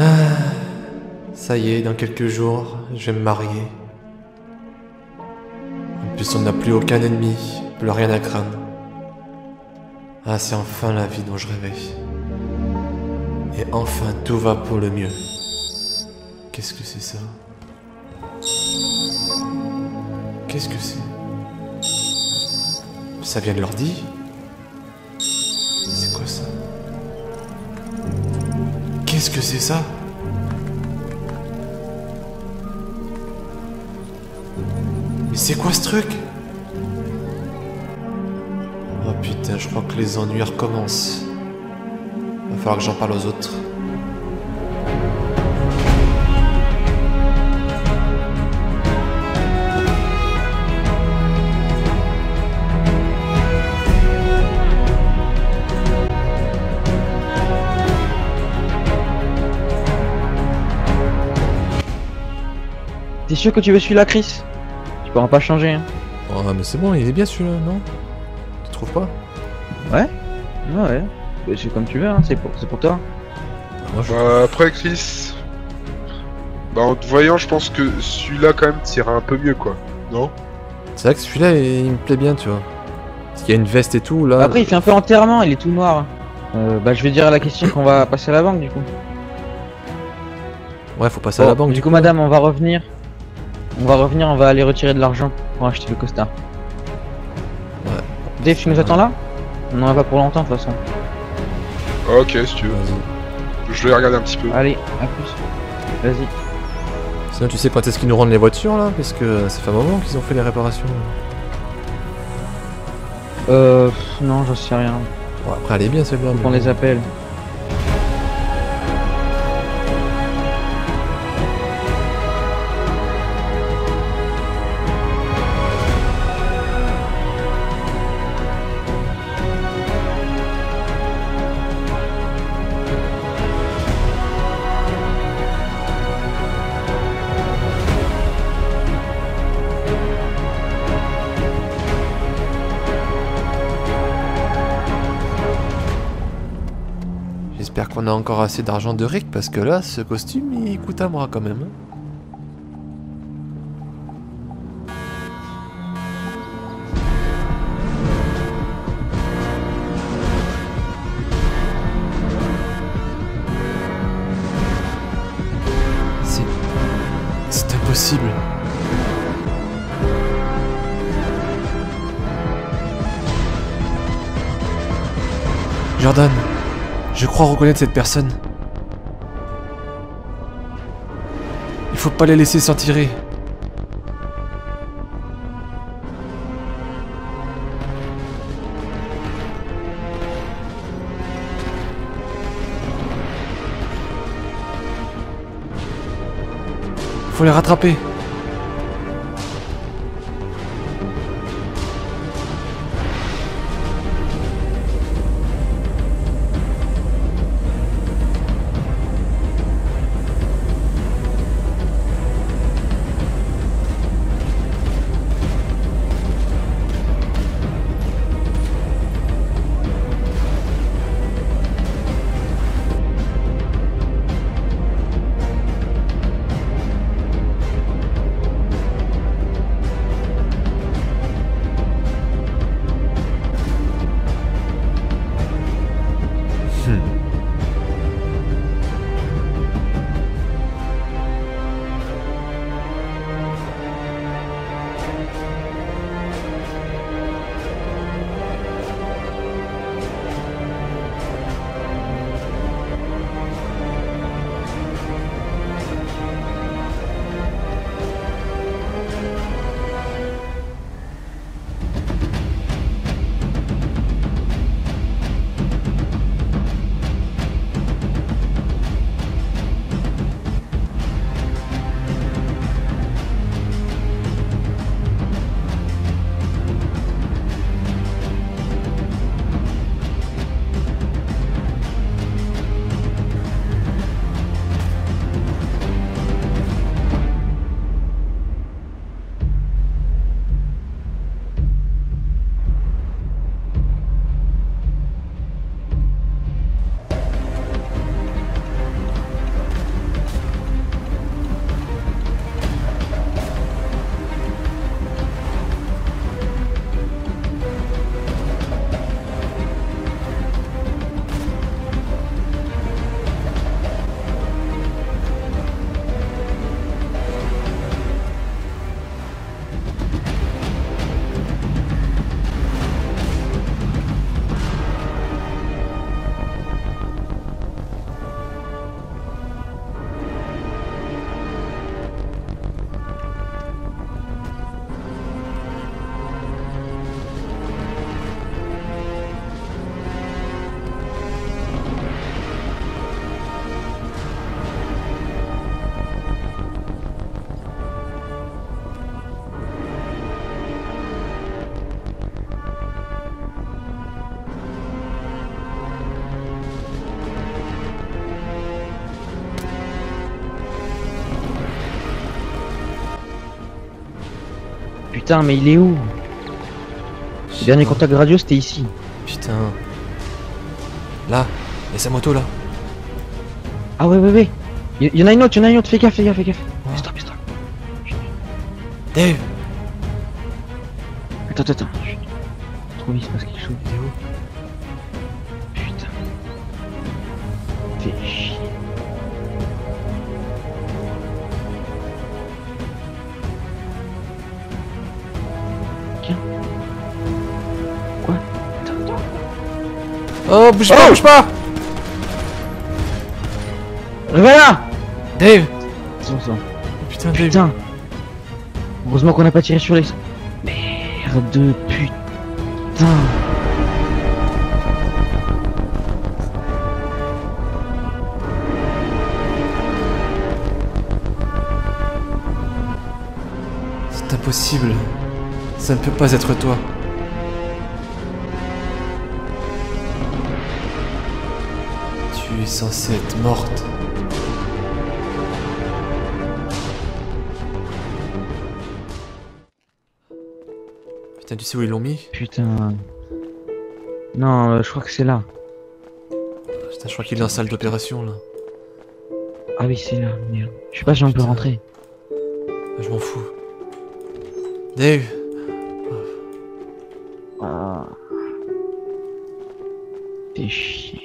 Ah, ça y est, dans quelques jours, je vais me marier. En plus, on n'a plus aucun ennemi, plus rien à craindre. Ah, c'est enfin la vie dont je rêvais. Et enfin, tout va pour le mieux. Qu'est-ce que c'est ça? Qu'est-ce que c'est? Ça vient de l'ordi? Que c'est ça Mais c'est quoi ce truc? Oh putain, je crois que les ennuis recommencent. Va falloir que j'en parle aux autres. T'es sûr que tu veux celui-là, Chris? Tu pourras pas changer. Hein. Oh mais c'est bon, il est bien celui-là, non? Tu trouves pas? Ouais Ouais. Bah, c'est comme tu veux, hein. c'est pour, c'est pour toi. Moi je... Bah, après, Chris. Bah, en te voyant, je pense que celui-là, quand même, tira un peu mieux, quoi. Non? C'est vrai que celui-là, il, il me plaît bien, tu vois. Parce qu'il y a une veste et tout, là. Après, il fait un peu enterrement, il est tout noir. Euh, bah, je vais dire à la question qu'on va passer à la banque du coup. Ouais, faut passer à la banque du coup, madame, on va revenir. On va revenir, on va aller retirer de l'argent pour acheter le costard. Ouais. Dave, tu nous attends là? On en a pas pour longtemps de toute façon. Ok, si tu veux. Vas-y. Je vais regarder un petit peu. Allez, à plus. Vas-y. Sinon, tu sais quand est-ce qu'ils nous rendent les voitures, là? Parce que ça fait un moment qu'ils ont fait les réparations. Euh, non, j'en sais rien. Bon, après, elle est bien, celle-là. Bon. les appelle. J'espère qu'on a encore assez d'argent de Rick, parce que là, ce costume, il coûte à moi, quand même. hein. C'est impossible. Jordan, je crois reconnaître cette personne. Il faut pas les laisser s'en tirer. Faut les rattraper. Putain, mais il est où? Le dernier contact radio, c'était ici. Putain. Là, il y a sa moto là. Ah ouais, ouais, ouais. Il y, en a une autre, il y en a une autre. Fais gaffe, fais gaffe, fais gaffe. Stop, stop. Dave Attends, attends, attends. Chut. Trop vite, parce qu'il chaud. Il est où? Putain. Fais chier. Oh, bouge pas, bouge pas Voilà Dave. Putain, Dave. Putain Heureusement qu'on n'a pas tiré sur les... Merde, putain C'est impossible. Ça ne peut pas être toi. Tu es censée être morte. Putain, tu sais où ils l'ont mis? Putain... Non, euh, je crois que c'est là. Putain, je crois qu'il est en salle d'opération là. Ah oui, c'est là, merde. Je sais pas si on peut rentrer. Je m'en fous. Dave Ah. Fais chier.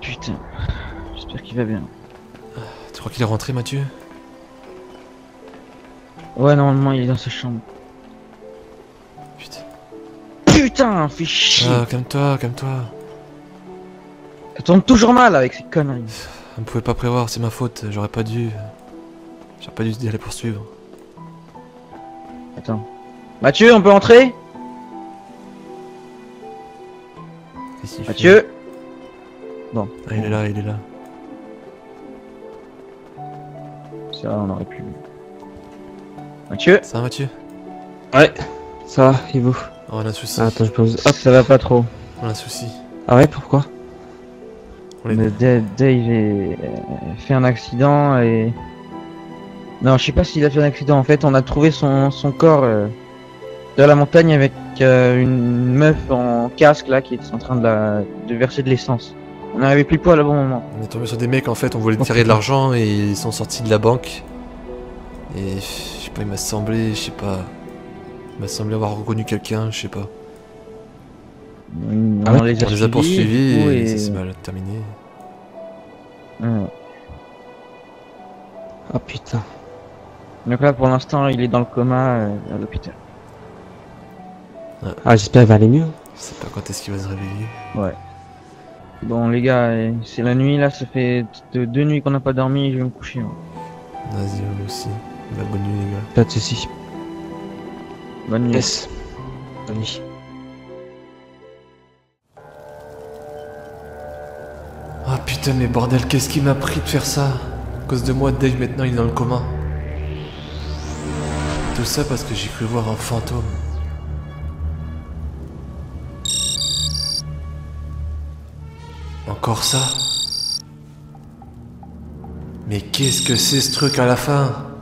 Putain. J'espère qu'il va bien. Tu crois qu'il est rentré, Mathieu? Ouais, normalement, il est dans sa chambre. Putain. Fais chier. Ah, calme-toi, calme-toi. Ça tourne toujours mal avec ces conneries. On ne pouvait pas prévoir, c'est ma faute. J'aurais pas dû. J'aurais pas dû aller poursuivre. Attends. Mathieu, on peut entrer? Mathieu? Ah, il est là, il est là. Ça, on aurait pu. Mathieu? Ça va, Mathieu? Ouais, ça va, et vous? Oh, on a un souci. Ah, Attends, je pose. Hop, ça va pas trop. On a un souci. Ah ouais, pourquoi On est... Mais Dave, Dave euh, fait un accident et. Non, je sais pas s'il a fait un accident. En fait, on a trouvé son, son corps euh, dans la montagne avec euh, une meuf en casque là qui est en train de, la, de verser de l'essence. On n'arrivait plus à le bon moment. on est tombé sur des mecs, en fait, on voulait tirer de l'argent et ils sont sortis de la banque. Et je sais pas, il m'a semblé, je sais pas. Il m'a semblé avoir reconnu quelqu'un, je sais pas. On, Ah ouais, les a On les a suivis poursuivis et et, ça s'est mal terminé. Ouais. Ah putain. Donc là, pour l'instant, il est dans le coma euh, à l'hôpital. Ah, j'espère qu'il va aller mieux. Je sais pas quand est-ce qu'il va se réveiller. Bon, les gars, euh, c'est la nuit là. Ça fait deux, deux nuits qu'on n'a pas dormi. Je vais me coucher. hein. Vas-y, aussi. Bah, bonne nuit, les gars. Pas de soucis. Bonne nuit. Yes. Bonne nuit. Ah putain, mais bordel, qu'est-ce qui m'a pris de faire ça? À cause de moi, Dave, maintenant, il est dans le coma. Tout ça parce que j'ai cru voir un fantôme. Encore ça? Mais qu'est-ce que c'est ce truc à la fin?